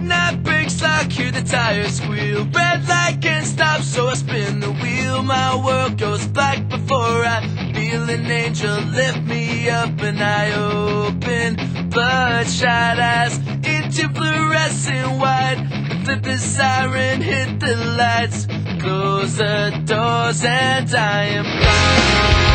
Midnight breaks lock, hear the tires squeal. Red light can't stop, so I spin the wheel. My world goes black before I feel an angel lift me up, and I open bloodshot eyes into fluorescent white. Flip the siren, hit the lights, close the doors, and I am blind.